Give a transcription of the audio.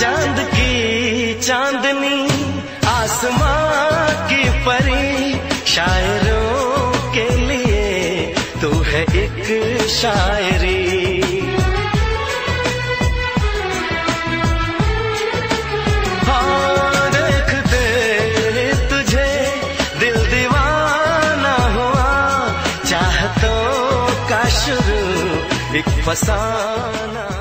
चाँद की चांदनी, आसमां की परी, शायरों के लिए तू है एक शायरी। हाँ, तुझे, दिल दीवाना हुआ एक फसाना।